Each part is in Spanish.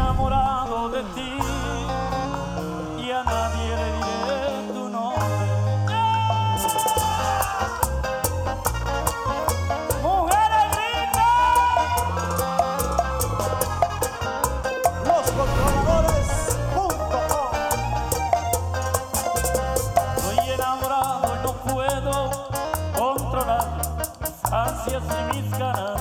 enamorado de ti y a nadie le diré tu nombre. ¡Mujeres Loscontroladores.com Estoy enamorado y no puedo controlar mis ansias y mis ganas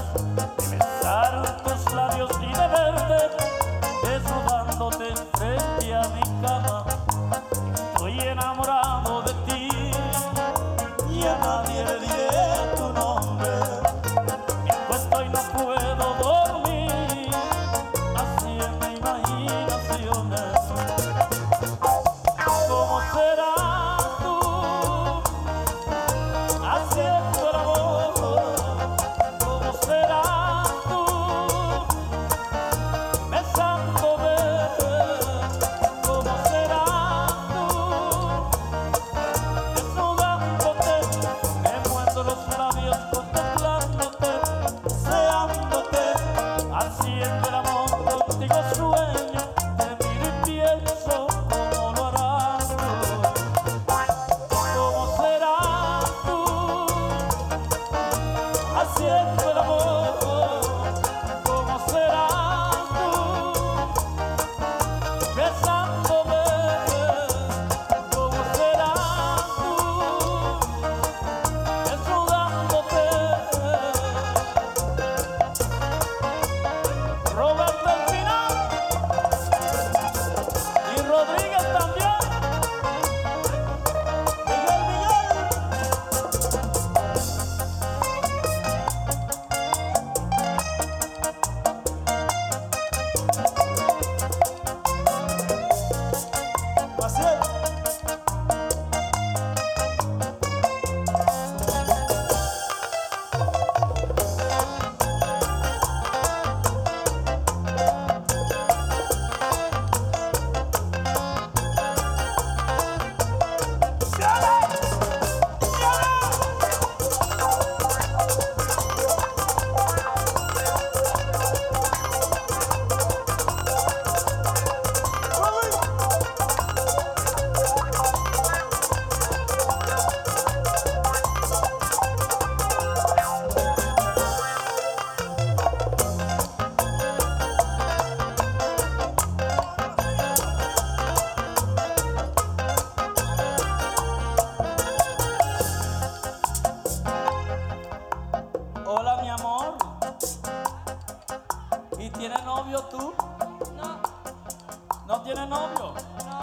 ¿No tienes novio? no,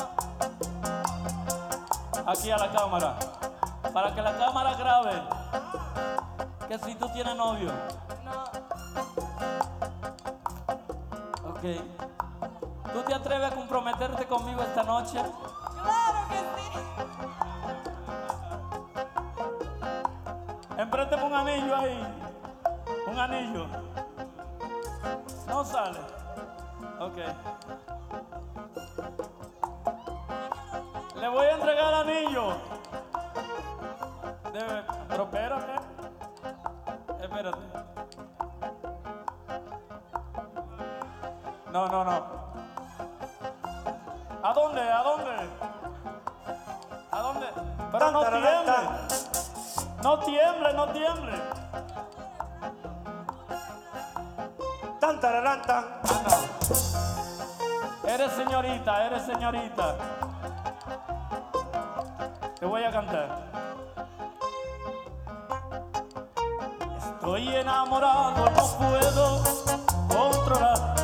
Aquí a la cámara. Para que la cámara grabe. Que si tú tienes novio. no. Ok. ¿Tú te atreves a comprometerte conmigo esta noche? Claro que sí. Empréstame un anillo ahí. Un anillo. No sale. Ok. Le voy a entregar anillo. Debe, pero espérate. Espérate. No, no, no. ¿A dónde? ¿A dónde? ¿A dónde? Pero no tiemble. No tiemble, no tiemble. Tan. Eres señorita, eres señorita. Te voy a cantar. Estoy enamorado, no puedo controlar